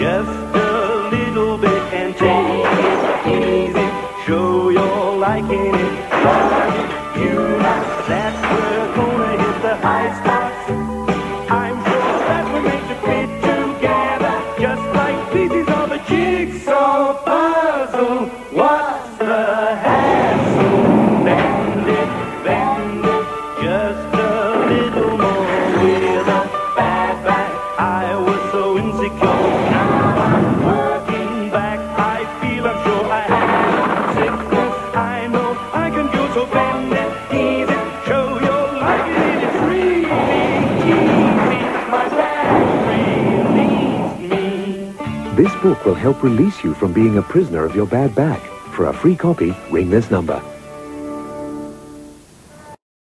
Just a little bit and take it easy. Show you're liking it. You, that's we're gonna hit the high spots. I'm sure that we're made to fit together, just like pieces of a jigsaw puzzle. What's the hassle? Bend it, bend it, just a little more with a bad back. I was so insecure. Book will help release you from being a prisoner of your bad back. For a free copy, ring this number